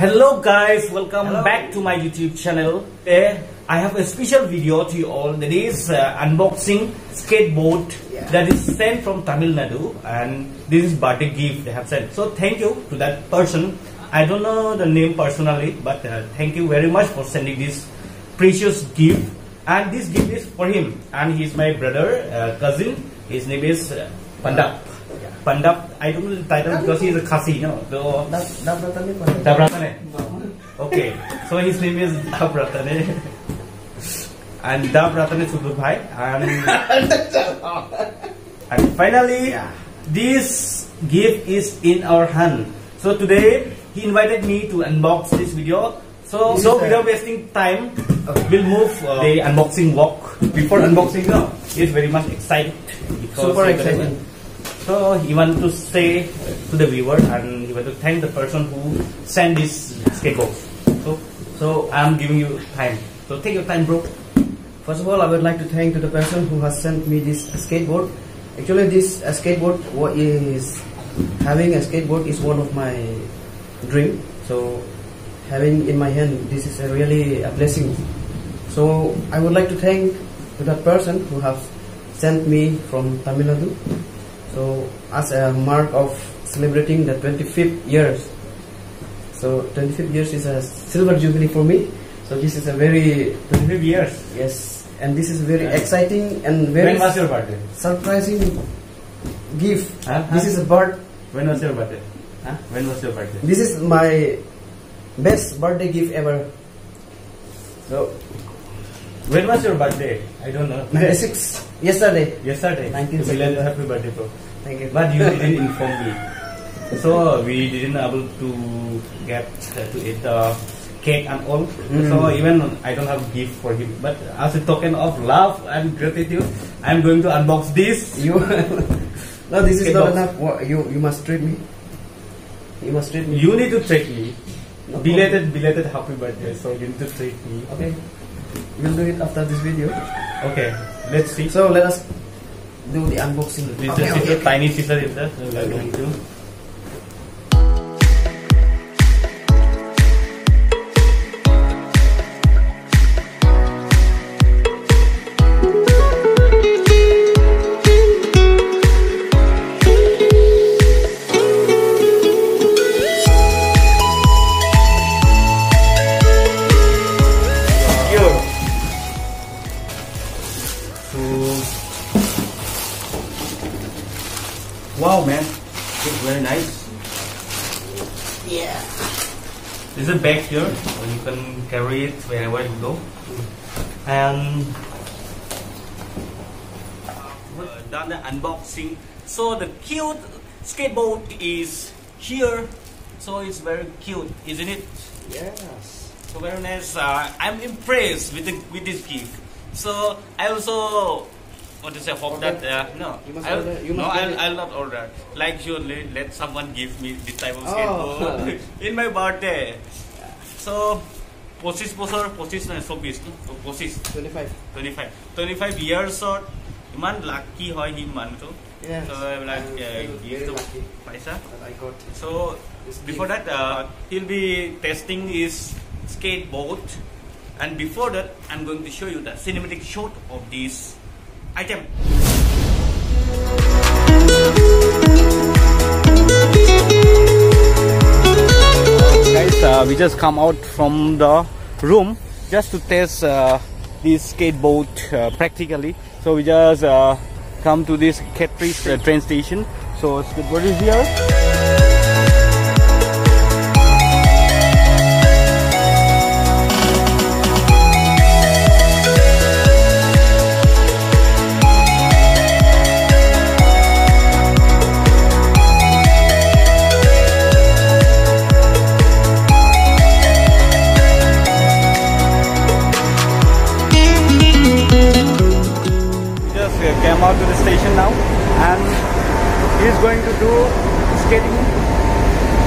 Hello guys, welcome Hello. back to my YouTube channel. Today I have a special video to you all that is uh, unboxing skateboard yeah. that is sent from Tamil Nadu and this is birthday gift they have sent. So thank you to that person. I don't know the name personally but uh, thank you very much for sending this precious gift and this gift is for him and he is my brother, uh, cousin. His name is uh, Pandap. Pandap, I don't know the title because he is a Khasi, no? So, Dabratane. Okay, so his name is Dabratane. and Dabratane Sudubhai. And, and finally, this gift is in our hand. So today, he invited me to unbox this video. So, so without wasting time, we'll move uh, the unboxing walk. Before unboxing, no, he's very much excited. Super excited. So he want to say to the viewer and he want to thank the person who sent this skateboard. So, so I'm giving you time. So take your time, bro. First of all, I would like to thank to the person who has sent me this skateboard. Actually, this skateboard is having a skateboard is one of my dream. So having in my hand, this is a really a blessing. So I would like to thank to that person who have sent me from Tamil Nadu so as a mark of celebrating the 25th years. So 25th years is a silver jubilee for me. So this is a very 25 years. Yes, and this is very yeah. exciting and very. When was your birthday? Surprising gift. Huh? This is a bird. When was your birthday? Huh? When was your birthday? This is my best birthday gift ever. So. When was your birthday? I don't know. 96. Yesterday. Yesterday. 19 Belated happy birthday, bro. Thank you. But you didn't inform me. So we didn't able to get uh, to eat the cake and all. Mm. So even I don't have gift for him. But as a token of love and gratitude, I'm going to unbox this. You No, this is not box. enough. You you must treat me. You must treat me. You need to treat me. No belated, belated happy birthday. So you need to treat me. Okay. We'll do it after this video. Okay. Let's see. So let us do the unboxing. This okay, is okay, okay. tiny scissor is there. So we are going to. There's a bag here. You can carry it wherever you go. And uh, done the unboxing. So the cute skateboard is here. So it's very cute, isn't it? Yes. So very nice. Uh, I'm impressed with the, with this gift. So I also what is say hope that uh, no you must I'll, order. You must no I'll, I'll not order like you let, let someone give me this type of skateboard oh. in my birthday so পঁচিছ বছৰ পঁচিছ নহয় চৌবিছ পঁচিছ twenty five twenty five twenty five ইয়াৰ্ছত ইমান lucky হয় C মানুহটো এইবিলাক গিফ্টটো পাইছা চ' before that hill B testing is skate boat and before that I'm going to show you the cinematic shot of this item. Guys, uh, we just come out from the room just to test uh, this skateboard uh, practically. So we just uh, come to this Catrice uh, train station. So skateboard is here.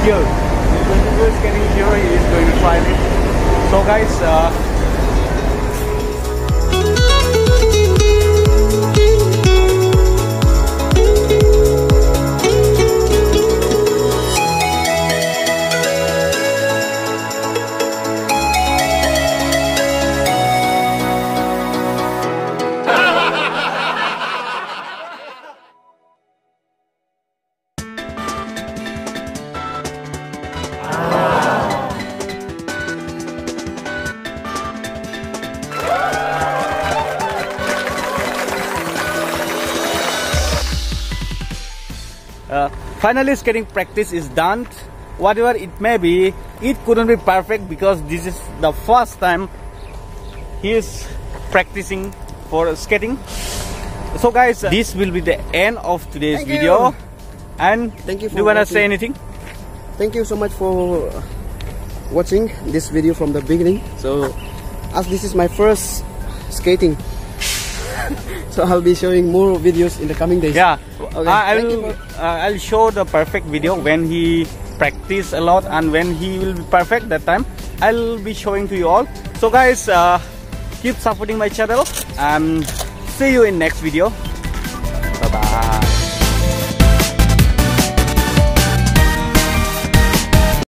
Here. He's going to do skating here. He is going to try it. So guys, uh, uh, finally skating practice is done whatever it may be it couldn't be perfect because this is the first time he is practicing for skating so guys this will be the end of today's Thank video you. and Thank you do for you wanna watching. say anything Thank you so much for watching this video from the beginning. So, as this is my first skating, so I'll be showing more videos in the coming days. yeah. Okay, I, I thank you will for- uh, i'll show the perfect video when he practice a lot and when he will be perfect that time. I'll be showing to you all. So guys uh, keep supporting my channel and see you in next video